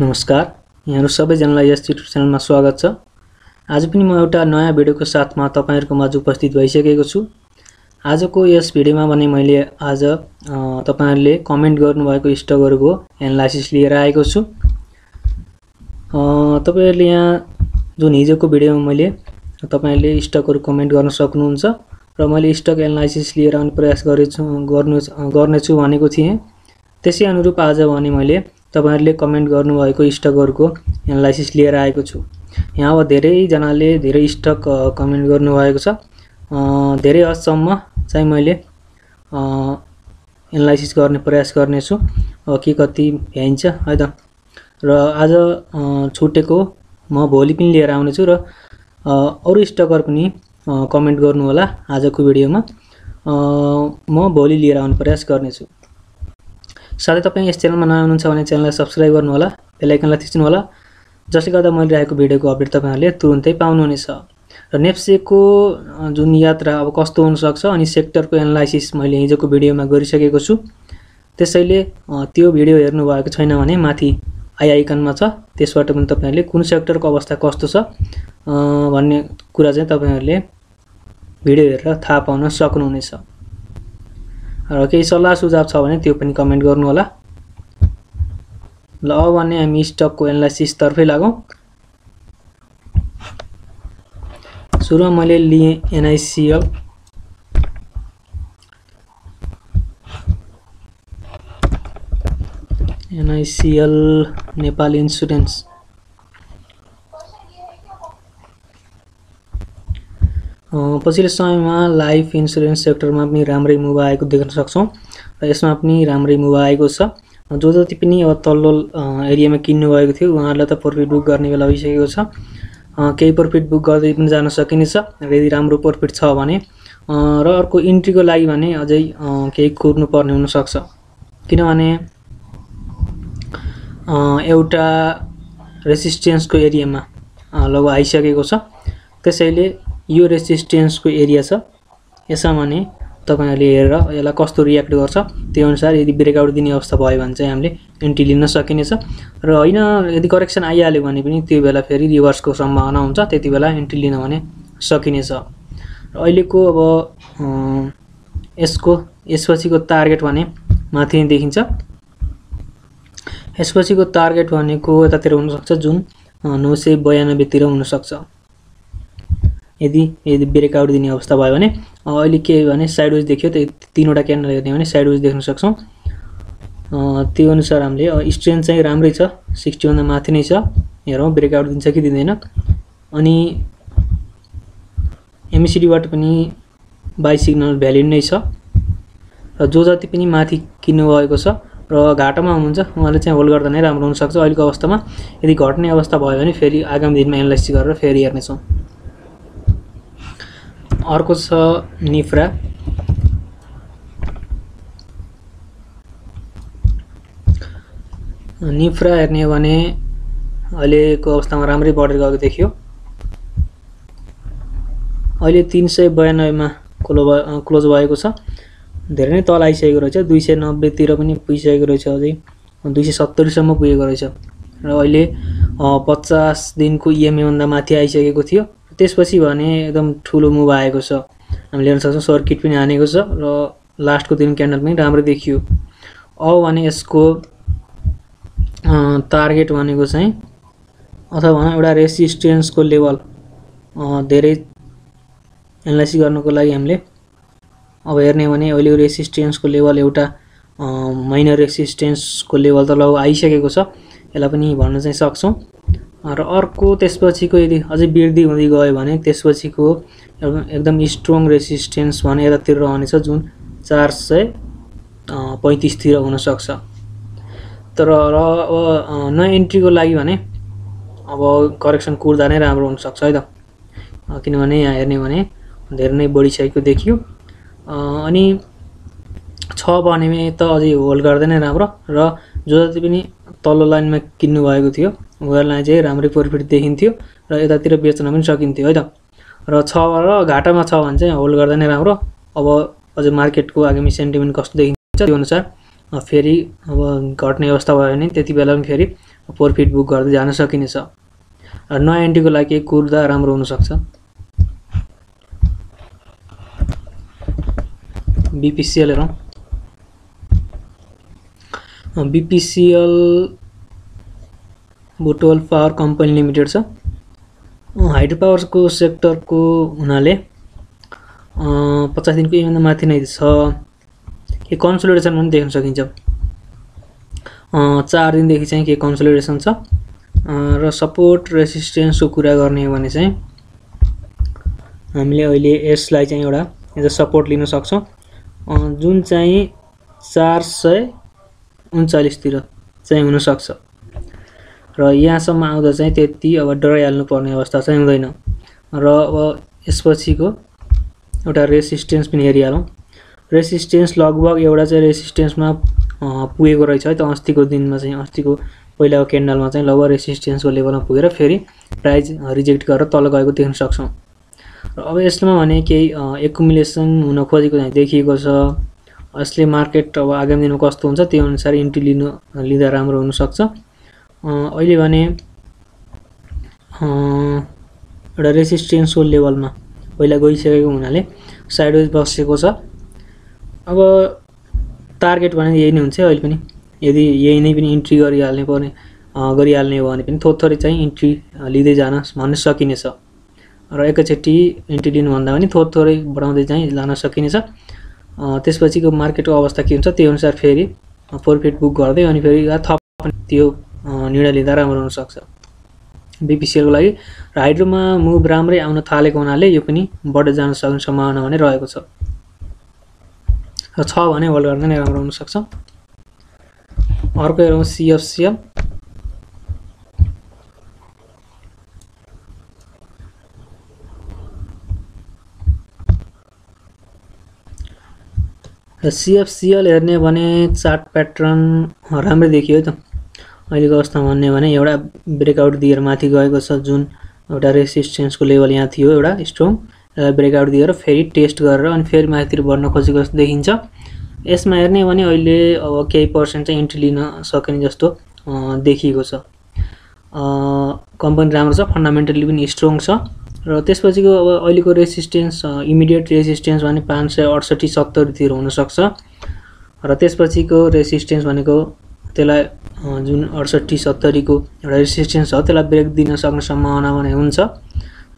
नमस्कार। यहाँहरू सबैजनालाई यस युट्युब च्यानलमा स्वागत छ। आज पनि म एउटा नयाँ भिडियोको साथमा तपाईँहरूको माझ उपस्थित भइसकेको छु। आजको यस भिडियोमा भने मैले आज तपाईँहरूले कमेन्ट गर्नुभएको स्टकहरूको एनालाइसिस लिएर आएको छु। तपाईँहरूले यहाँ जुन हिजोको भिडियोमा मैले तपाईँहरूले स्टकहरू कमेन्ट गर्न सक्नुहुन्छ र मैले स्टक एनालाइसिस लिएर आउने प्रयास गरेछु गर्नु गर्नेछु भनेको थिएँ। त्यसै अनुरूप आज भने मैले तपाईँहरूले कमेन्ट गर्नुभएको स्टकहरूको एनालाइसिस लिएर आएको छु। यहाँ अब धेरैजनाले धेरै स्टक कमेन्ट गर्नुभएको छ। धेरै हदसम्म चाहिँ मैले एनालाइसिस गर्ने प्रयास गर्नेछु। के कति भ्याइन्छ है त? र आज छुटेको म भोलि पनि लिएर आउनेछु र अरू स्टकहरू पनि कमेन्ट गर्नु होला आजको भिडियोमा। म भोलि लिएर आउने प्रयास गर्नेछु। साथै तपाईँ यस च्यानलमा नयाँ हुनुहुन्छ भने च्यानललाई सब्सक्राइब गर्नुहोला बेलायकनलाई थिच्नु होला जसले गर्दा मैले राखेको भिडियोको अपडेट तपाईँहरूले तुरुन्तै पाउनुहुनेछ। र नेप्सेको जुन यात्रा अब कस्तो हुनसक्छ अनि सेक्टरको एनालाइसिस मैले हिजोको भिडियोमा गरिसकेको छु त्यसैले त्यो भिडियो हेर्नुभएको छैन भने माथि आइआइकनमा छ त्यसबाट पनि तपाईँहरूले कुन सेक्टरको अवस्था कस्तो छ भन्ने कुरा चाहिँ तपाईँहरूले भिडियो हेरेर थाहा पाउन सक्नुहुनेछ। र केही सल्लाह सुझाव छ भने त्यो पनि कमेन्ट गर्नु होला ल अब भने हामी स्टकको एनालाइसिसतर्फै लागौँ। सुरुमा मैले लिएँ एनआइसिएल। एनआइसिएल नेपाल इन्सुरेन्स। पछिल्लो समयमा लाइफ इन्सुरेन्स सेक्टरमा पनि राम्रै मुभ आएको देख्न सक्छौँ र यसमा पनि राम्रै मुभ आएको छ। जो जति पनि अब तल्लो एरियामा किन्नु भएको थियो उहाँहरूलाई त प्रफिट बुक गर्ने बेला भइसकेको छ। केही प्रफिट बुक गर्दै पनि जान सकिनेछ र यदि राम्रो प्रफिट छ भने र अर्को इन्ट्रीको लागि भने अझै केही कुर्नु पर्ने हुनसक्छ। किनभने एउटा रेसिस्टेन्सको एरियामा लगभग आइसकेको छ। त्यसैले यो रेसिस्टेन्सको एरिया छ। यसमा भने तपाईँहरूले हेरेर यसलाई कस्तो रियाक्ट गर्छ त्यो अनुसार यदि ब्रेकआउट दिने अवस्था भयो भने चाहिँ हामीले एन्ट्री लिन सकिनेछ। र होइन यदि करेक्सन आइहाल्यो भने पनि त्यो बेला फेरि रिभर्सको सम्भावना हुन्छ त्यति बेला एन्ट्री लिन भने सकिनेछ। र अहिलेको अब यसको यसपछिको टार्गेट भने माथि नै देखिन्छ। यसपछिको टार्गेट भनेको यतातिर हुनसक्छ जुन नौ सय बयानब्बेतिर हुनसक्छ। यदि यदि ब्रेकआउट दिने अवस्था भयो भने अहिले के भने साइडवेज देख्यो त्यो तिनवटा क्यान्डल हेर्ने भने साइडवेज देख्न सक्छौँ। त्यो अनुसार हामीले स्ट्रेन्थ चाहिँ राम्रै छ सिक्सटीभन्दा माथि नै छ हेरौँ ब्रेकआउट दिन्छ कि दिँदैन। अनि एमसिडीबाट पनि बाई सिग्नल भ्यालिड नै छ। र जो जति पनि माथि किन्नु भएको छ र घाटामा हुनुहुन्छ उहाँले चाहिँ होल्ड गर्दा नै राम्रो हुनसक्छ अहिलेको अवस्थामा। यदि घट्ने अवस्था भयो भने फेरि आगामी दिनमा एनालाइसिस गरेर फेरि हेर्नेछौँ। अर्को छ निफ्रा। निफ्रा हेर्ने भने अहिलेको अवस्थामा राम्रै बढेर गएको देखियो। अहिले तिन सय बयानब्बेमा क्लो क्लोज भएको छ। धेरै नै तल आइसकेको रहेछ दुई सय नब्बेतिर पनि पुगिसकेको रहेछ अझै दुई सय सत्तरीसम्म पुगेको रहेछ। र अहिले पचास दिनको इएमएभन्दा माथि आइसकेको थियो। त्यसपछि भने एकदम ठुलो मुभ आएको छ। हामीले हेर्न सक्छौँ सर्किट पनि हानेको छ र लास्टको दिन क्यान्डल पनि राम्रो देखियो। अब भने यसको टार्गेट भनेको चाहिँ अथवा एउटा रेसिस्टेन्सको लेभल धेरै एनालाइसिस गर्नको लागि हामीले अब हेर्ने भने अहिले रेसिस्टेन्सको लेभल एउटा माइनर रेसिस्टेन्सको लेभल त लगभग आइसकेको छ। यसलाई पनि भन्न चाहिँ सक्छौँ। र अर्को त्यसपछिको यदि अझै वृद्धि हुँदै गयो भने त्यसपछिको एकदम स्ट्रङ रेसिस्टेन्स भने यतातिर रहनेछ जुन चार सय पैँतिसतिर हुनसक्छ। तर र अब नयाँ इन्ट्रीको लागि भने अब करेक्सन कुर्दा नै राम्रो हुनसक्छ है त। किनभने यहाँ हेर्ने भने धेरै नै बढिसकेको देखियो। अनि छ भने त अझै होल्ड गर्दै नै राम्रो। र जो जति पनि तल्लो लाइनमा किन्नु भएको थियो। उनीहरूलाई चाहिँ राम्रै प्रफिट देखिन्थ्यो र यतातिर बेच्न पनि सकिन्थ्यो है त? र छ र घाटामा छ भने चाहिँ होल्ड गर्दा नै राम्रो। अब अझै मार्केटको आगामी सेन्टिमेन्ट कस्तो देखिन्छ त्यो अनुसार फेरि अब घट्ने अवस्था भयो भने त्यति बेला पनि फेरि प्रफिट बुक गर्दै जान सकिनेछ। र नयाँ एन्ट्रीको लागि कुर्दा राम्रो हुनसक्छ। बिपिसिएल हेरौँ। BPCL Butwal power company limited छ। हाइड्रो पावरको सेक्टरको हुनाले पचास दिनको योभन्दा माथि नै छ। के कन्सोलिडेसन पनि देख्न सकिन्छ। चार दिनदेखि चाहिँ के कन्सोलिडेसन छ। र सपोर्ट रेसिस्टेन्सको कुरा गर्ने हो भने चाहिँ हामीले अहिले यसलाई चाहिँ एउटा एज अ सपोर्ट लिन सक्छौँ। जुन चाहिँ चार सय उन्चालिसतिर चाहिँ हुनसक्छ। र यहाँसम्म आउँदा चाहिँ त्यति अब डराइहाल्नु पर्ने अवस्था चाहिँ हुँदैन। र अब यसपछिको एउटा रेसिस्टेन्स पनि हेरिहालौँ। रेसिस्टेन्स लगभग एउटा चाहिँ रेसिस्टेन्समा पुगेको रहेछ है त अस्तिको दिनमा चाहिँ। अस्तिको पहिलाको क्यान्डलमा चाहिँ लगभग रेसिस्टेन्सको लेभलमा पुगेर फेरि प्राइज रिजेक्ट गरेर तल गएको देख्न सक्छौँ। र अब यसमा भने केही एकुमुलेसन हुन खोजेको देखिएको छ। यसले मार्केट अब आगामी दिनमा कस्तो हुन्छ त्यो अनुसार इन्ट्री लिनु लिँदा राम्रो हुनसक्छ। अहिले भने एउटा रेसिस्टेन्सको लेभलमा पहिला गइसकेको हुनाले साइडवेज बसेको छ। अब टार्गेट भने यही नै हुन्छ अहिले पनि। यदि यही नै पनि इन्ट्री गरिहाल्ने पर्ने गरिहाल्ने हो भने पनि थोरै चाहिँ इन्ट्री लिँदै जान भन्न सकिनेछ। र एकैचोटि इन्ट्री लिनुभन्दा पनि थोर थोरै बढाउँदै चाहिँ लान सकिनेछ। त्यसपछिको मार्केटको अवस्था के हुन्छ त्यो अनुसार फेरि प्रफिट बुक गर्दै अनि फेरि थप त्यो निर्णय लिँदा राम्रो हुनसक्छ बिपिसिएलको लागि र हाइड्रोमा मुभ राम्रै आउन थालेको हुनाले यो पनि बढेर जान सक्ने सम्भावना भने रहेको छ। र छ भने होल्ड गर्दा नै राम्रो हुनसक्छ अर्को हेरौँ सिएफसिएल र सिएफसिएल हेर्ने भने चार्ट प्याटर्न राम्रै देखियो है त। अहिलेको अवस्थामा भन्ने भने एउटा ब्रेकआउट दिएर माथि गएको छ जुन एउटा रेसिस्टेन्सको लेभल यहाँ थियो एउटा स्ट्रङ ब्रेकआउट दिएर फेरि टेस्ट गरेर अनि फेरि माथितिर बढ्न खोजेको जस्तो देखिन्छ। यसमा हेर्ने भने अहिले अब केही पर्सेन्ट चाहिँ इन्ट्री लिन सकिने जस्तो देखिएको छ। कम्पनी राम्रो छ फन्डामेन्टली पनि स्ट्रङ छ। र त्यसपछिको अब अहिलेको रेसिस्टेन्स इमिडिएट रेसिस्टेन्स भने पाँच सय अडसट्ठी सत्तरीतिर हुनसक्छ। र त्यसपछिको रेसिस्टेन्स भनेको त्यसलाई जुन अडसट्ठी सत्तरीको एउटा रेसिस्टेन्स छ त्यसलाई ब्रेक दिन सक्ने सम्भावना भने हुन्छ।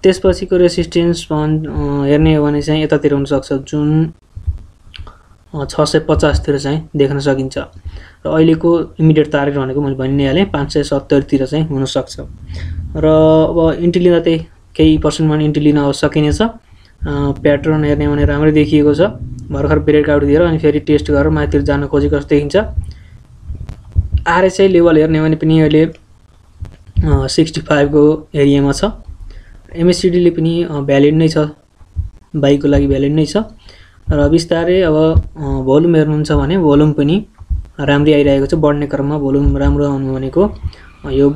त्यसपछिको रेसिस्टेन्स हेर्ने हो भने चाहिँ यतातिर हुनसक्छ जुन छ सय पचासतिर चाहिँ देख्न सकिन्छ। र अहिलेको इमिडिएट टार्गेट भनेको मैले भनि नै हालेँ पाँच सय सत्तरीतिर चाहिँ हुनसक्छ। र अब इन्ट्री लिँदा त्यही केही पर्सेन्टमा इन्ट्री लिन सकिनेछ। प्याटर्न हेर्ने भने राम्रै देखिएको छ। भर्खर ब्रेकआउट दिएर अनि फेरि टेस्ट गरेर माथितिर जान खोजेको जस्तो देखिन्छ। आरएसआई लेभल हेर्ने भने पनि अहिले सिक्सटी फाइभको एरियामा छ। एमएससिडीले पनि भ्यालिड नै छ। बाइकको लागि भ्यालिड नै छ। र बिस्तारै अब भोल्युम हेर्नुहुन्छ भने भोल्युम पनि राम्रै आइरहेको छ। बढ्ने क्रममा भोल्युम राम्रो आउनु भनेको यो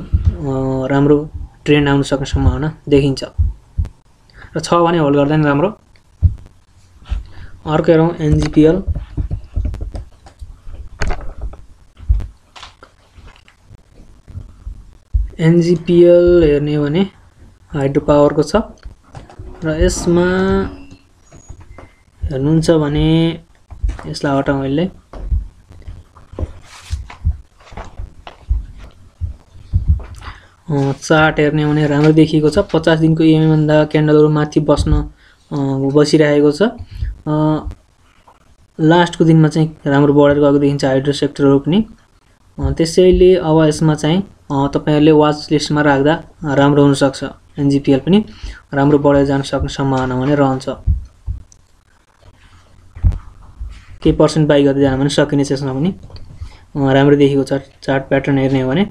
राम्रो ट्रेन्ड आउन सक्ने सम्भावना देखिन्छ। र छ भने होल्ड गर्दा नि राम्रो। अर्को हेरौँ एनजिपिएल। एनजिपिएल हेर्ने हो भने हाइड्रो पावरको छ। र यसमा हेर्नुहुन्छ भने यसलाई हटाउँ अहिले। चार्ट हेर्ने भने राम्रो देखिएको छ। पचास दिनको इएमआईभन्दा क्यान्डलहरू माथि बस्न बसिरहेको छ। लास्टको दिनमा चाहिँ राम्रो बढेर गएको देखिन्छ हाइड्रो सेक्टरहरू पनि। त्यसैले अब यसमा चाहिँ तपाईँहरूले वाच लिस्टमा राख्दा राम्रो हुनसक्छ। एनजिपिएल पनि राम्रो बढेर जान सक्ने सम्भावना भने रहन्छ। केही पर्सेन्ट बाई गर्दै जान पनि सकिनेछ यसमा पनि। राम्रो देखेको छ। चार्ट प्याटर्न हेर्ने हो भने।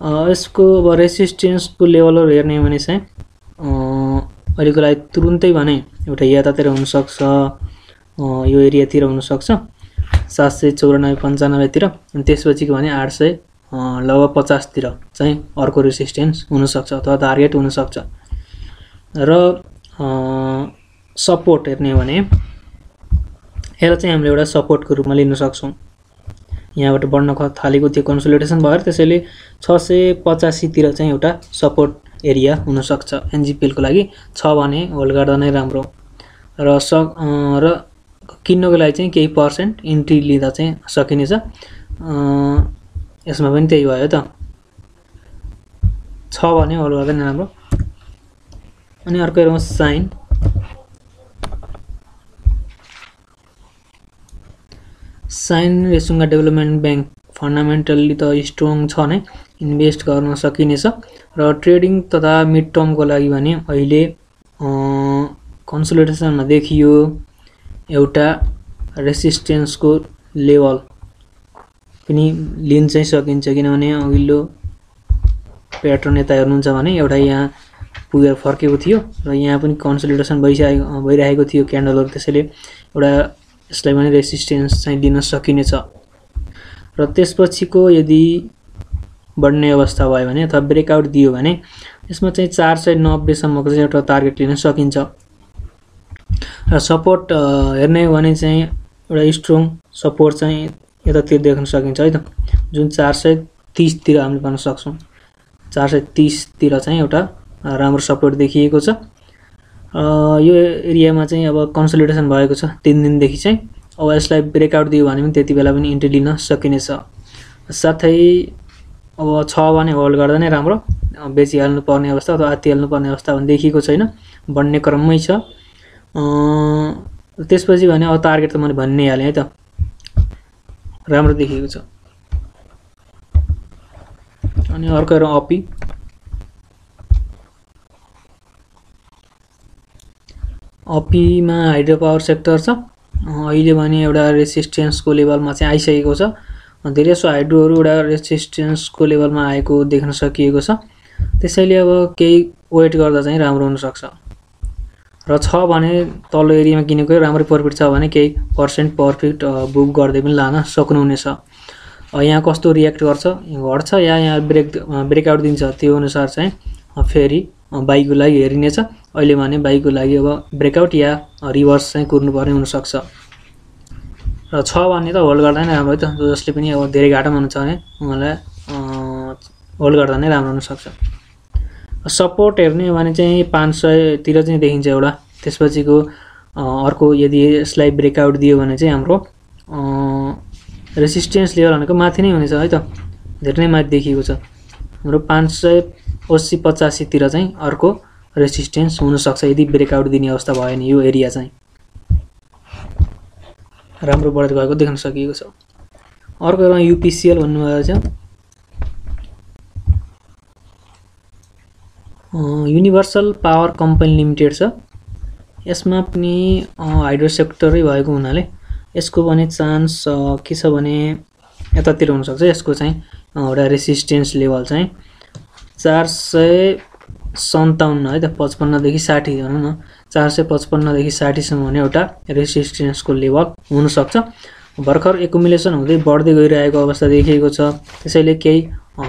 यसको अब रेसिस्टेन्सको लेभलहरू हेर्ने हो भने चाहिँ अहिलेको लागि तुरुन्तै भने एउटा यतातिर हुनसक्छ यो एरियातिर हुनसक्छ सात सय चौरानब्बे पन्चानब्बेतिर अनि त्यसपछिको भने आठ सय लगभग पचासतिर चाहिँ अर्को रेसिस्टेन्स हुनसक्छ अथवा टार्गेट हुनसक्छ। र सपोर्ट हेर्ने हो भने यसलाई चाहिँ हामीले एउटा सपोर्टको रूपमा लिन सक्छौँ। यहाँबाट बढ्न थालेको थियो कन्सोलिडेसन भएर त्यसैले छ सय पचासीतिर चाहिँ एउटा सपोर्ट एरिया हुनसक्छ एनजिपिएलको लागि। छ भने होल्ड गर्दा नै राम्रो र स र किन्नको लागि चाहिँ केही पर्सेन्ट इन्ट्री लिँदा चाहिँ सकिनेछ। यसमा पनि त्यही भयो त। छ भने होल्ड गर्दा नै राम्रो। अनि अर्को हेरौँ Shine. Shine Resunga development bank fundamentally त स्ट्रङ छ नै इन्भेस्ट गर्न सकिनेछ र ट्रेडिङ तथा मिड टर्मको लागि भने अहिले कन्सोलिडेसनमा देखियो एउटा रेसिस्टेन्सको लेभल पनि लिन चाहिँ सकिन्छ किनभने अघिल्लो प्याटर्न यता हेर्नुहुन्छ भने एउटा यहाँ पुगेर फर्केको थियो र यहाँ पनि कन्सोलिडेसन भइसकेको भइरहेको थियो क्यान्डलहरू त्यसैले एउटा यसलाई पनि रेसिस्टेन्स चाहिँ दिन सकिनेछ। र त्यसपछिको यदि बढ्ने अवस्था भयो भने अथवा ब्रेकआउट दियो भने यसमा चाहिँ चार सय नब्बेसम्मको चाहिँ एउटा टार्गेट लिन सकिन्छ। र सपोर्ट हेर्ने हो भने चाहिँ एउटा स्ट्रङ सपोर्ट चाहिँ यतातिर देख्न सकिन्छ है त? जुन चार सय तिसतिर हामीले पाउन सक्छौँ। चार सय तिसतिर चाहिँ एउटा राम्रो सपोर्ट देखिएको छ। यो एरियामा चाहिँ अब कन्सोलिडेसन भएको छ तिन दिनदेखि चाहिँ। अब यसलाई ब्रेकआउट दियो भने पनि त्यति बेला पनि इन्ट्री लिन सकिनेछ। साथै अब छ भने होल्ड गर्दा नै राम्रो बेचिहाल्नु पर्ने अवस्था अथवा आत्तिहाल्नु पर्ने अवस्था भने देखिएको छैन बढ्ने क्रममै छ। त्यसपछि भने अब टार्गेट त मैले भनि नै हालेँ है त। राम्रो देखिएको छ। अनि अर्को हेरौँ अपी अपीमा हाइड्रो पावर सेक्टर छ। अहिले भने एउटा रेसिस्टेन्सको लेभलमा चाहिँ आइसकेको छ। धेरै जसो हाइड्रोहरू एउटा रेसिस्टेन्सको लेभलमा आएको देख्न सकिएको छ। त्यसैले अब केही वेट गर्दा चाहिँ राम्रो हुनसक्छ। र छ भने तल्लो एरियामा किनेको राम्रो प्रफिट छ भने केही पर्सेन्ट प्रफिट बुक गर्दै पनि लान सक्नुहुनेछ। यहाँ कस्तो रियाक्ट गर्छ? घट्छ या यहाँ ब्रेक ब्रेकआउट दिन्छ? त्यो अनुसार चाहिँ फेरि बाइकको लागि हेरिनेछ। अहिले भने बाइकको लागि अब ब्रेकआउट या रिभर्स चाहिँ कुर्नुपर्ने हुनसक्छ। र छ भने त होल्ड गर्दा नै राम्रो है त जसले पनि अब धेरै घाटामा हुनुहुन्छ भने उहाँलाई होल्ड गर्दा नै राम्रो हुनसक्छ। सपोर्ट हेर्ने हो भने चाहिँ पाँच सयतिर चाहिँ देखिन्छ एउटा। त्यसपछिको अर्को यदि यसलाई ब्रेकआउट दियो भने चाहिँ हाम्रो रेसिस्टेन्स लेभल भनेको माथि नै हुनेछ है त। धेरै नै माथि देखिएको छ। हाम्रो पाँच सय अस्सी पचासीतिर चाहिँ अर्को रेसिस्टेन्स हुनसक्छ। यदि ब्रेकआउट दिने अवस्था भयो भने यो एरिया चाहिँ राम्रो बढेर गएको देख्न सकिएको छ। अर्को एउटा युपिसिएल भन्नुभएको छ। युनिभर्सल पावर कम्पनी लिमिटेड छ। यसमा पनि हाइड्रो सेक्टरै भएको हुनाले यसको भने चान्स के छ भने यतातिर हुनसक्छ। यसको चाहिँ एउटा रेसिस्टेन्स लेभल चाहिँ चार सय सन्ताउन्न है त पचपन्नदेखि साठी भनौँ न। चार सय पचपन्नदेखि साठीसम्म भने एउटा रेसिस्टेन्सको लेभल हुनसक्छ। भर्खर एकुमुलेसन हुँदै बढ्दै गइरहेको अवस्था देखिएको छ। त्यसैले केही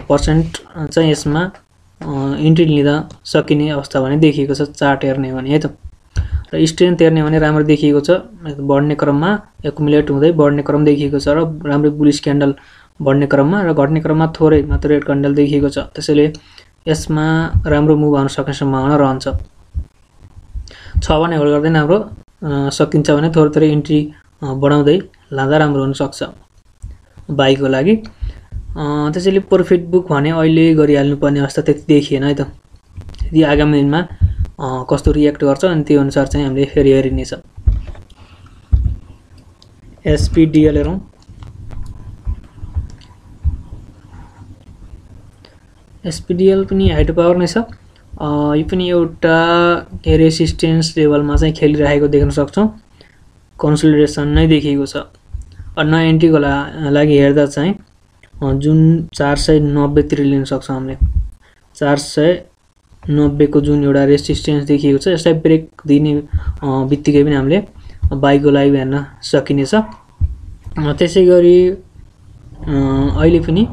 पर्सेन्ट चाहिँ यसमा इन्ट्री लिँदा सकिने अवस्था भने देखिएको छ चार्ट हेर्ने भने है त। र स्ट्रेन्थ हेर्ने भने राम्रो देखिएको छ। बढ्ने क्रममा एकुमुलेट हुँदै बढ्ने क्रम देखिएको छ र राम्रो बुलिस क्यान्डल बढ्ने क्रममा र घट्ने क्रममा थोरै मात्र रेड क्यान्डल देखिएको छ। त्यसैले यसमा राम्रो मुभ आउन सक्ने सम्भावना रहन्छ। छ भने होल्ड गर्दैन राम्रो सकिन्छ भने थोरै थोरै इन्ट्री बढाउँदै लाँदा राम्रो हुनसक्छ बाइकको लागि त्यसैले प्रफिट बुक भने अहिले गरिहाल्नुपर्ने अवस्था त्यति देखिएन है त। यदि आगामी दिनमा कस्तो रियाक्ट गर्छ अनि त्यो अनुसार चाहिँ हामीले फेरि हेरिनेछ एसपिडिएल हेरौँ। एसपिडिएल पनि हाइड्रो पावर नै छ. यो पनि एउटा के रेसिस्टेन्स लेभलमा चाहिँ खेलिरहेको देख्न सक्छौँ। कन्सोलिडेसन नै देखिएको छ। एन्ट्रीको ला लागि हेर्दा चाहिँ जुन चार सय नब्बेतिर लिन सक्छौँ हामीले। चार सय नब्बेको जुन एउटा रेसिस्टेन्स देखिएको छ यसलाई ब्रेक दिने बित्तिकै पनि हामीले बाइकको लागि हेर्न सकिनेछ। त्यसै गरी अहिले पनि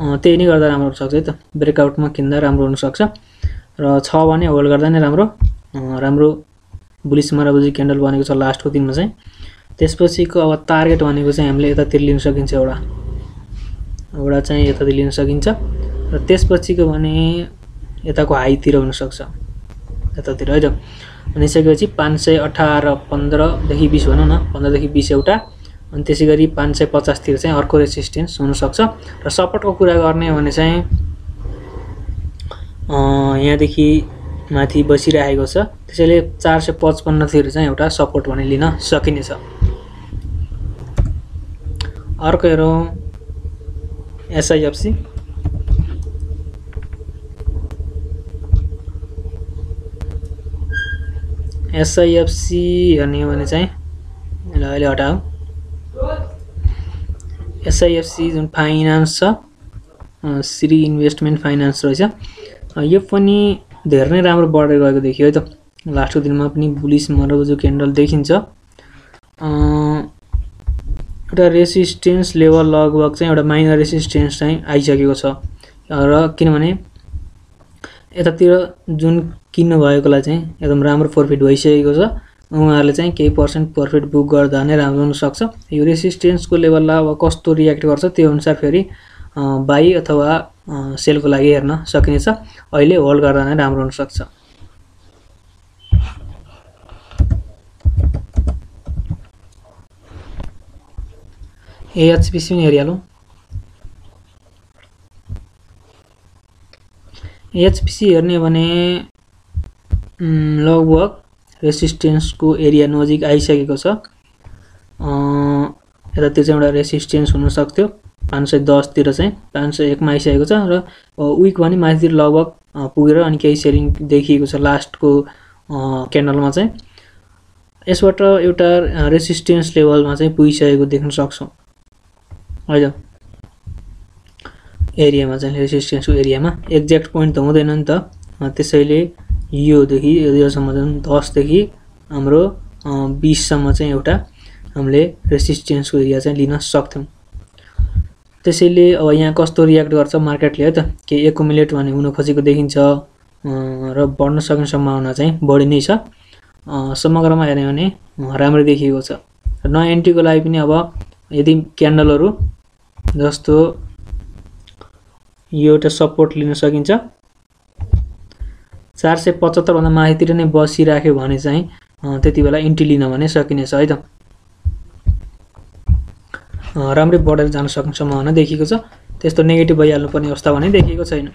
त्यही नै गर्दा राम्रो हुनसक्छ है त। ब्रेकआउटमा किन्दा राम्रो हुनसक्छ। र छ भने होल्ड गर्दा नै राम्रो। राम्रो बुलिस मराबुजी क्यान्डल बनेको छ लास्टको दिनमा चाहिँ। त्यसपछिको अब टार्गेट भनेको चाहिँ हामीले यतातिर लिन सकिन्छ एउटा। एउटा चाहिँ यतातिर लिन सकिन्छ। र त्यसपछिको भने यताको हाईतिर हुनसक्छ। यतातिर है त। भनिसकेपछि पाँच सय अठार पन्ध्रदेखि बिस भनौँ न। पन्ध्रदेखि बिस एउटा। अनि त्यसै गरी पाँच सय पचासतिर चाहिँ अर्को रेसिस्टेन्स हुनसक्छ। र सपोर्टको कुरा गर्ने भने चाहिँ यहाँदेखि माथि बसिरहेको छ। त्यसैले चार सय पचपन्नतिर चाहिँ एउटा सपोर्ट भने लिन सकिनेछ। अर्को हेरौँ एसआइएफसी एसआइएफसी हेर्ने हो भने चाहिँ ल अहिले हटाऊ। एसआइएफसी जुन फाइनेन्स छ श्री इन्भेस्टमेन्ट फाइनेन्स रहेछ। यो पनि धेरै नै राम्रो बढेर गएको देखियो है त। लास्टको दिनमा पनि बुलिस मरबुजो क्यान्डल देखिन्छ। एउटा रेसिस्टेन्स लेभल लगभग चाहिँ एउटा माइनर रेसिस्टेन्स चाहिँ आइसकेको छ। र किनभने यतातिर जुन किन्नु भएकोलाई चाहिँ एकदम राम्रो प्रफिट भइसकेको छ। उहाँहरूले चाहिँ केही पर्सेन्ट प्रफिट बुक गर्दा नै राम्रो हुनसक्छ। यो रेसिस्टेन्सको लेभललाई अब कस्तो रियाक्ट गर्छ त्यो अनुसार फेरि बाई अथवा सेलको लागि हेर्न सकिनेछ। अहिले होल्ड गर्दा नै राम्रो हुनसक्छ। एएचपिसी पनि हेरिहालौँ। एचपिसी हेर्ने भने लगभग रेसिस्टेन्सको एरिया नजिक आइसकेको छ। यतातिर चाहिँ एउटा रेसिस्टेन्स हुनसक्थ्यो। पाँच सय दसतिर चाहिँ पाँच सय एकमा आइसकेको छ र विक भने माथितिर लगभग पुगेर अनि केही सेलिङ देखिएको छ लास्टको क्यान्डलमा चाहिँ। यसबाट एउटा रेसिस्टेन्स लेभलमा चाहिँ पुगिसकेको देख्न सक्छौँ। है एरियामा चाहिँ रेसिस्टेन्सको एरियामा। एक्ज्याक्ट पोइन्ट त हुँदैन नि त। त्यसैले योदेखि योसम्म चाहिँ दसदेखि हाम्रो बिससम्म चाहिँ एउटा हामीले रेसिस्टेन्सको एरिया चाहिँ लिन सक्थ्यौँ। त्यसैले अब यहाँ कस्तो रियाक्ट गर्छ मार्केटले है त? केही एकुमुलेट भन्ने हुन खोजेको देखिन्छ र बढ्न सक्ने सम्भावना चाहिँ बढी नै छ। समग्रमा हेऱ्यो भने राम्रो देखिएको छ। नयाँ एन्ट्रीको लागि पनि अब यदि क्यान्डलहरू जस्तो यो एउटा सपोर्ट लिन सकिन्छ। चार सय पचहत्तरभन्दा माथितिर नै बसिराख्यो भने चाहिँ त्यति बेला इन्ट्री लिन भने सकिनेछ है त? राम्रै बढेर जान सक्ने सम्भावना देखिएको छ। त्यस्तो नेगेटिभ भइहाल्नुपर्ने अवस्था भने देखिएको छैन।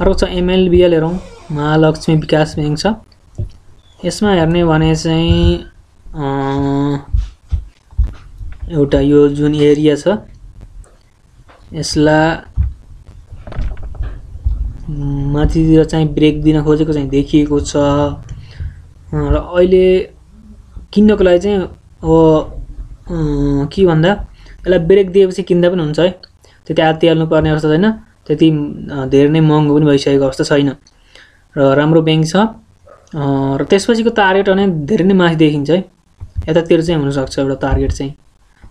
अर्को छ एमएलबिएल हेरौँ। महालक्ष्मी विकास ब्याङ्क छ। यसमा हेर्ने भने चाहिँ एउटा यो जुन एरिया छ यसलाई माथितिर चाहिँ ब्रेक दिन खोजेको चाहिँ देखिएको छ। र अहिले किन्नको लागि चाहिँ अब के भन्दा यसलाई ब्रेक दिएपछि किन्दा पनि हुन्छ है। त्यति आत्तिहाल्नु पर्ने अवस्था छैन त्यति धेरै नै महँगो पनि भइसकेको अवस्था छैन। र राम्रो ब्याङ्क छ। र त्यसपछिको टार्गेट भने धेरै नै माथि देखिन्छ है। यतातिर चाहिँ हुनसक्छ एउटा टार्गेट चाहिँ।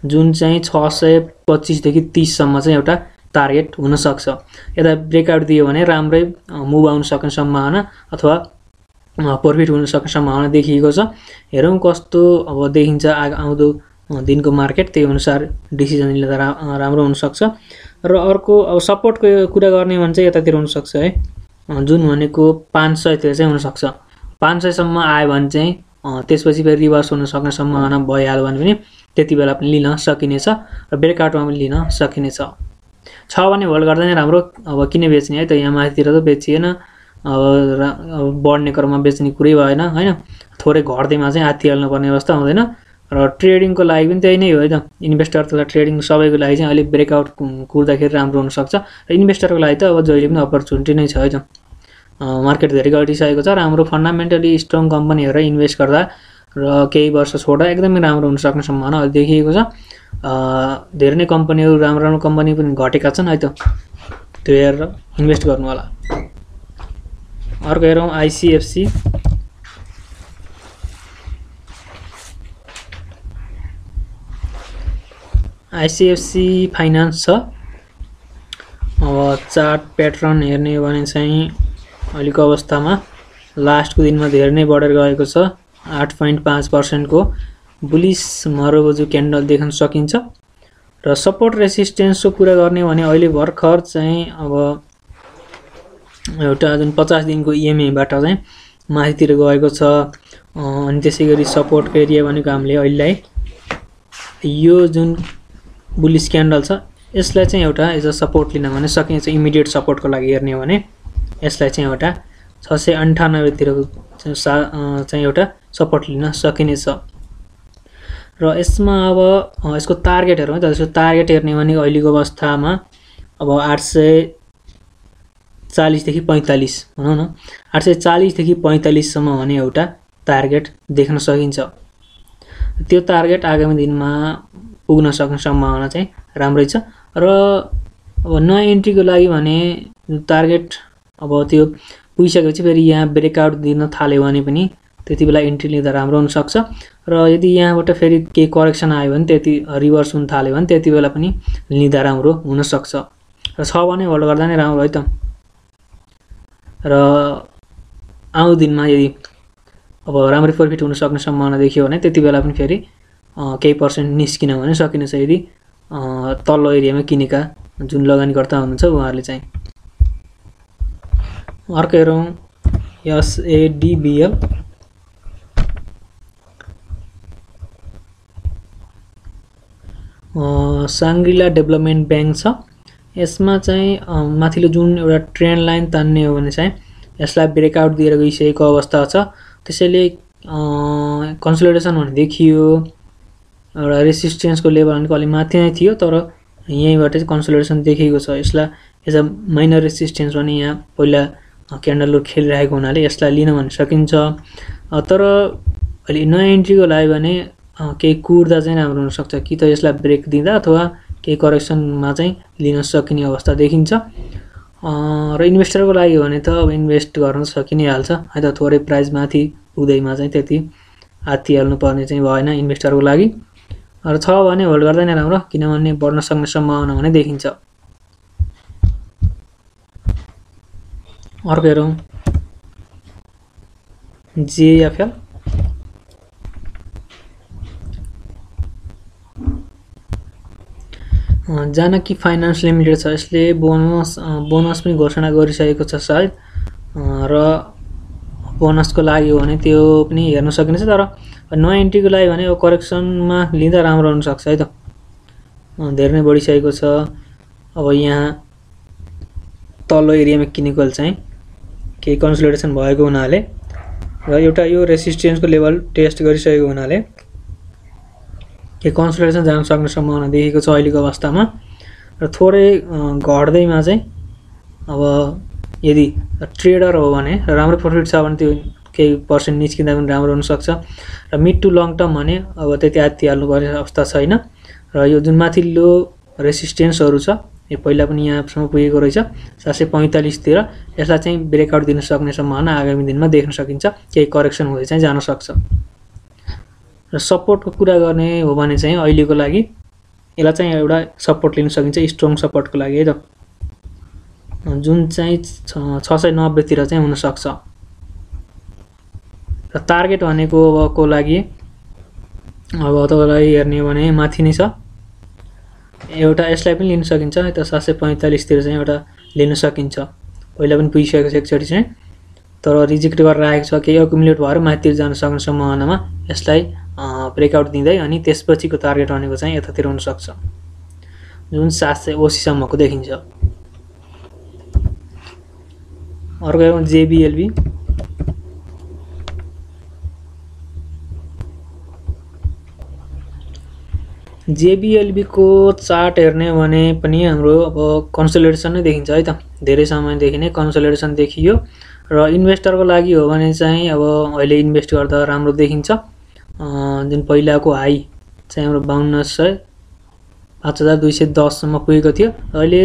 जुन चाहिँ छ सय पच्चिसदेखि तिससम्म चाहिँ एउटा टार्गेट हुनसक्छ। यता ब्रेकआउट दियो भने राम्रै मुभ आउन सक्ने सम्भावना अथवा प्रफिट हुन सक्ने सम्भावना देखिएको छ। हेरौँ कस्तो अब देखिन्छ आउँदो दिनको मार्केट त्यही अनुसार डिसिजन लिँदा रा राम्रो हुनसक्छ। र अर्को अब सपोर्टको कुरा गर्ने भने चाहिँ यतातिर हुनसक्छ है। जुन भनेको पाँच सयतिर चाहिँ हुनसक्छ। पाँच सयसम्म आयो भने चाहिँ त्यसपछि फेरि रिभर्स हुन सक्ने सम्भावना भइहाल्यो भने पनि त्यति बेला पनि लिन सकिनेछ र ब्रेकआउटमा पनि लिन सकिनेछ। छ भने होल्ड गर्दा नै राम्रो। अब किन बेच्ने है त यहाँ माथितिर त बेचिएन। अब अब बढ्ने क्रममा बेच्ने कुरै भएन होइन? थोरै घट्दैमा चाहिँ हात्तिहाल्नु पर्ने अवस्था हुँदैन। र ट्रेडिङको लागि पनि त्यही नै हो है त। इन्भेस्टर तथा ट्रेडिङ सबैको लागि चाहिँ अलिक ब्रेकआउट कुर्दाखेरि राम्रो हुनसक्छ। र इन्भेस्टरको लागि त अब जहिले पनि अपर्च्युनिटी नै छ है त। मार्केट धेरै घटिसकेको छ राम्रो फन्डामेन्टली स्ट्रङ कम्पनी हेरेर इन्भेस्ट गर्दा र केही वर्ष छोड्दा एकदमै राम्रो हुनसक्ने सम्भावना अहिले देखिएको छ। धेरै नै कम्पनीहरू राम्रो राम्रो कम्पनी पनि घटेका छन्। है त। त्यो हेरेर इन्भेस्ट गर्नु होला अर्को हेरौँ आइसिएफसी आइसिएफसी फाइनेन्स छ। अब चार्ट प्याटर्न हेर्ने भने चाहिँ अहिलेको अवस्थामा लास्टको दिनमा धेरै नै बढेर गएको छ। आठ पोइन्ट पाँच पर्सेन्टको बुलिस मरोबोजु क्यान्डल देख्न सकिन्छ। र सपोर्ट रेसिस्टेन्सको कुरा गर्ने भने अहिले भर्खर चाहिँ अब एउटा जुन पचास दिनको इएमआईबाट चाहिँ माथितिर गएको छ। अनि त्यसै गरी सपोर्टको एरिया भनेको हामीले अहिलेलाई यो जुन बुलिस क्यान्डल छ यसलाई चाहिँ एउटा एज अ सपोर्ट लिन भने सकिन्छ इमिडिएट सपोर्टको लागि हेर्ने भने यसलाई चाहिँ एउटा छ सय अन्ठानब्बेतिरको सा चाहिँ एउटा सपोर्ट लिन सकिनेछ। र यसमा अब यसको टार्गेटहरू है त। यसको टार्गेट हेर्ने भने अहिलेको अवस्थामा अब आठ सय चालिसदेखि पैँतालिस भनौँ न। आठ सय चालिसदेखि पैँतालिससम्म भने एउटा टार्गेट देख्न सकिन्छ। त्यो टार्गेट आगामी दिनमा पुग्न सक्ने सम्भावना चाहिँ राम्रै छ। र अब नयाँ इन्ट्रीको लागि भने टार्गेट अब त्यो पुगिसकेपछि फेरि यहाँ ब्रेकआउट दिन थाल्यो भने पनि त्यति बेला इन्ट्री लिँदा राम्रो हुनसक्छ। र यदि यहाँबाट फेरि केही करेक्सन आयो भने त्यति रिभर्स हुन थाल्यो भने त्यति बेला पनि लिँदा राम्रो हुनसक्छ। र छ भने होल्ड गर्दा नै राम्रो है त। र आउँदो दिनमा यदि अब राम्रै प्रफिट हुन सक्ने सम्भावना देखियो भने त्यति बेला पनि फेरि केही पर्सेन्ट निस्किन भने सकिनेछ यदि तल्लो एरियामा किनेका जुन लगानीकर्ता हुनुहुन्छ उहाँहरूले चाहिँ। अर्को हेरौँ एसएडिबिएल। साङ्ग्रिला डेभलपमेन्ट ब्याङ्क छ। यसमा चाहिँ माथिल्लो जुन एउटा ट्रेन्ड लाइन तान्ने हो भने चाहिँ यसलाई ब्रेकआउट दिएर गइसकेको अवस्था छ। त्यसैले कन्सल्टेसन भने देखियो। एउटा रेसिस्टेन्सको लेभल भनेको अलिक माथि नै थियो तर यहीँबाट चाहिँ कन्सल्टेसन देखिएको छ। यसलाई एज अ माइनर रेसिस्टेन्स भने यहाँ पहिला क्यान्डलहरू खेलिरहेको हुनाले यसलाई लिन भन्न सकिन्छ। तर अहिले नयाँ इन्ट्रीको लाग्यो भने केही कुर्दा चाहिँ राम्रो हुनसक्छ कि त यसलाई ब्रेक दिँदा अथवा केही करेक्सनमा चाहिँ लिन सकिने अवस्था देखिन्छ। र इन्भेस्टरको लागि हो भने त अब इन्भेस्ट गर्न सकि नै हाल्छ है त थोरै प्राइस माथि पुग्दैमा चाहिँ त्यति हात्तिहाल्नु पर्ने चाहिँ भएन इन्भेस्टरको लागि। र छ भने होल्ड गर्दा नै राम्रो किनभने बढ्न सक्ने सम्भावना भने देखिन्छ। अर्को हेरौँ। जिएफएल। जानकी फाइनेन्स लिमिटेड छ। यसले बोनस बोनस पनि घोषणा गरिसकेको छ सायद। र बोनसको लागि हो भने त्यो पनि हेर्न सकिनेछ तर नयाँ इन्ट्रीको लागि भने करेक्सनमा लिँदा राम्रो हुनसक्छ है त। धेरै नै बढिसकेको छ। अब यहाँ तल्लो एरियामा किनेको चाहिँ केही कन्सल्टेसन भएको हुनाले र एउटा यो रेसिस्टेन्सको लेभल टेस्ट गरिसकेको हुनाले केही कन्सल्टेसन जान सक्ने सम्भावना देखेको छ अहिलेको अवस्थामा। र थोरै घट्दैमा चाहिँ अब यदि ट्रेडर हो भने राम्रो प्रफिट छ भने त्यो केही पर्सेन्ट निस्किँदा पनि राम्रो हुनसक्छ। र मिड टु लङ टर्म भने अब त्यति हात्ती हाल्नुपर्ने अवस्था छैन। र यो जुन माथिल्लो रेसिस्टेन्सहरू छ यो पहिला पनि यहाँसम्म पुगेको रहेछ सात सय पैँतालिसतिर यसलाई चाहिँ ब्रेकआउट दिन सक्ने सम्भावना आगामी दिनमा देख्न सकिन्छ। केही करेक्सन हुँदै चाहिँ जान सक्छ। र सपोर्टको कुरा गर्ने हो भने चाहिँ अहिलेको लागि यसलाई चाहिँ एउटा सपोर्ट लिन सकिन्छ स्ट्रङ सपोर्टको लागि है त। जुन चाहिँ छ सय नब्बेतिर चाहिँ हुनसक्छ। र टार्गेट भनेको अबको लागि? अब तपाईँलाई हेर्ने हो भने माथि नै छ। एउटा यसलाई पनि लिन सकिन्छ सात सय पैँतालिसतिर चाहिँ एउटा लिन सकिन्छ। पहिला पनि पुगिसकेको छ एकचोटि चाहिँ। तर रिजेक्ट गरेर आएको छ केही अकुमुलेट भएर माथितिर जान सक्ने सम्भावनामा यसलाई ब्रेकआउट दिँदै अनि त्यसपछिको टार्गेट भनेको चाहिँ यतातिर हुनसक्छ। जुन सात सय ओसीसम्मको देखिन्छ। अर्को जेबिएलबी। जेबिएलबीको चार्ट हेर्ने भने पनि हाम्रो अब कन्सोलिडेसन नै देखिन्छ है त। धेरै समयदेखि नै कन्सोलिडेसन देखियो। र इन्भेस्टरको लागि हो भने चाहिँ अब अहिले इन्भेस्ट गर्दा राम्रो देखिन्छ। जुन पहिलाको हाई चाहिँ हाम्रो बाहन्न सय पाँच हजार दुई सय दससम्म पुगेको थियो। अहिले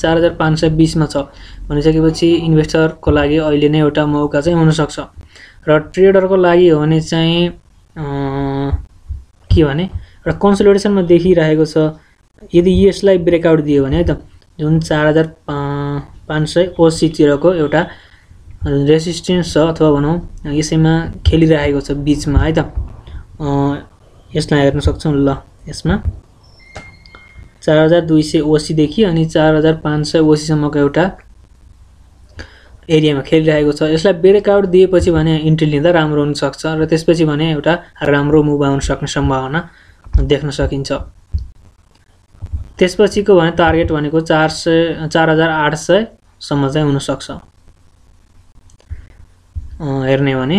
चार हजार पाँच सय बिसमा छ। भनिसकेपछि इन्भेस्टरको लागि अहिले नै एउटा मौका चाहिँ हुनसक्छ। र ट्रेडरको लागि हो भने चाहिँ के भने र कन्सल्टेसनमा देखिरहेको छ। यदि यसलाई ब्रेकआउट दियो भने है त जुन चार हजार पाँच सय असीतिरको एउटा रेसिस्टेन्स छ अथवा भनौँ यसैमा खेलिरहेको छ बिचमा है त। यसलाई हेर्न सक्छौँ ल यसमा। चार हजार दुई सय ओसीदेखि अनि चार हजार पाँच सय ओसीसम्मको एउटा एरियामा खेलिरहेको छ। यसलाई ब्रेकआउट दिएपछि भने इन्ट्री लिँदा राम्रो हुनसक्छ र त्यसपछि भने एउटा राम्रो मुभ आउन सक्ने सम्भावना देख्न सकिन्छ। त्यसपछिको भने टार्गेट भनेको चार सय चार हजार आठ सयसम्म चाहिँ हुनसक्छ। हेर्ने भने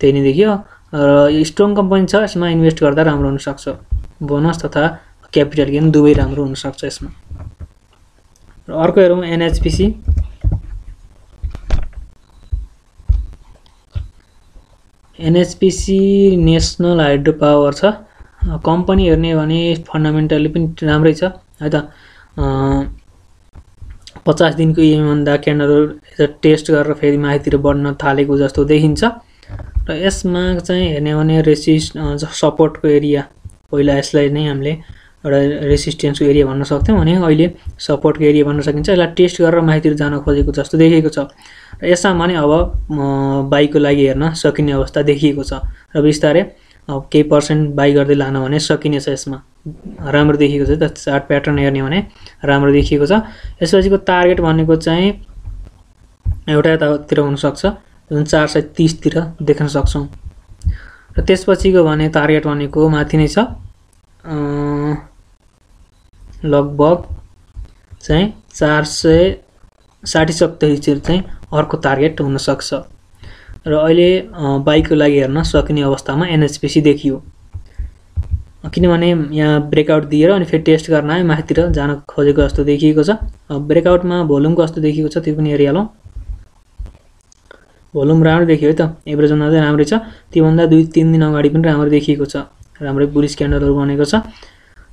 त्यही नै देखियो र स्ट्रङ कम्पनी छ यसमा इन्भेस्ट गर्दा राम्रो हुनसक्छ। बोनस तथा क्यापिटल गेन दुवै राम्रो हुनसक्छ यसमा। र अर्को हेरौँ NHPC NHPC national hydro power छ। कम्पनी हेर्ने भने फन्डामेन्टल्ली पनि राम्रै छ। है त? पचास दिनको इएमभन्दा क्यान्डलहरू टेस्ट गरेर फेरि माथितिर बढ्न थालेको जस्तो देखिन्छ। र यसमा चाहिँ हेर्ने भने रेसिस्ट सपोर्टको एरिया पहिला यसलाई नै हामीले एउटा रेसिस्टेन्सको एरिया भन्न सक्थ्यौँ भने अहिले सपोर्टको एरिया भन्न सकिन्छ। यसलाई टेस्ट गरेर माथितिर जान खोजेको जस्तो देखिएको छ। र यसमा भने अब बाइकको लागि हेर्न सकिने अवस्था देखिएको छ। र बिस्तारै केही पर्सेन्ट बाई गर्दै लान भने सकिनेछ यसमा। राम्रो देखिएको छ त चार्ट प्याटर्न हेर्ने भने राम्रो देखिएको छ। यसपछिको टार्गेट भनेको चाहिँ एउटा यतातिर हुनसक्छ। चार सय तिसतिर देख्न सक्छौँ। र त्यसपछिको भने टार्गेट भनेको माथि नै छ। लगभग चाहिँ चार सय साठी सत्तरीतिर चाहिँ अर्को टार्गेट हुनसक्छ। र अहिले बाइकको लागि हेर्न सकिने अवस्थामा एनएचपिसी देखियो। किनभने यहाँ ब्रेकआउट दिएर अनि फेरि टेस्ट गर्न आयो माथितिर जान खोजेको जस्तो देखिएको छ। ब्रेकआउटमा भोल्युम कस्तो देखिएको छ त्यो पनि हेरिहालौँ। भोल्युम राम्रो देखियो है त। एभरेज चाहिँ राम्रै छ। त्योभन्दा दुई तिन दिन अगाडि पनि राम्रो देखिएको छ। राम्रै बुलिस क्यान्डलहरू बनेको छ।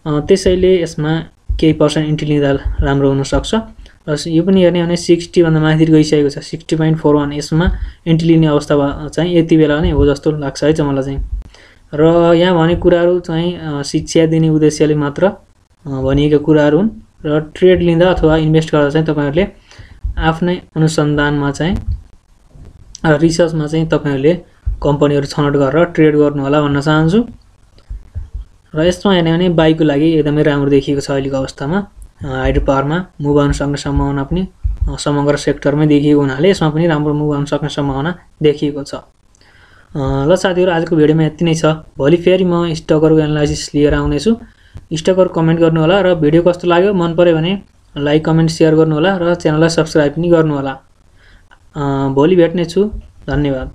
त्यसैले यसमा केही पर्सेन्ट इन्ट्री लिँदा राम्रो हुनसक्छ र यो पनि हेर्ने भने सिक्सटीभन्दा माथि गइसकेको छ। सिक्सटी पोइन्ट फोर वान यसमा इन्ट्री लिने अवस्था चाहिँ यति बेला नै हो जस्तो लाग्छ है चाहिँ मलाई चाहिँ। र यहाँ भने कुराहरू चाहिँ शिक्षा दिने उद्देश्यले मात्र भनिएका कुराहरू हुन्। र ट्रेड लिँदा अथवा इन्भेस्ट गर्दा चाहिँ तपाईँहरूले आफ्नै अनुसन्धानमा चाहिँ रिसर्चमा चाहिँ तपाईँहरूले कम्पनीहरू छनौट गरेर ट्रेड गर्नु होला भन्न चाहन्छु। र यसमा हेर्ने भने बाइकको लागि एकदमै राम्रो देखिएको छ अहिलेको अवस्थामा। हाइड्रो पावरमा मुभ आउन सक्ने सम्भावना पनि समग्र सेक्टरमै देखिएको हुनाले यसमा पनि राम्रो मुभ आउन सक्ने सम्भावना देखिएको छ। ल साथीहरू आजको भिडियोमा यति नै छ। भोलि फेरि म स्टकहरूको एनालाइसिस लिएर आउनेछु। स्टकहरू कमेन्ट गर्नुहोला र भिडियो कस्तो लाग्यो मन पऱ्यो भने लाइक कमेन्ट सेयर गर्नुहोला र च्यानललाई सब्सक्राइब पनि गर्नुहोला। भोलि भेट्नेछु। धन्यवाद।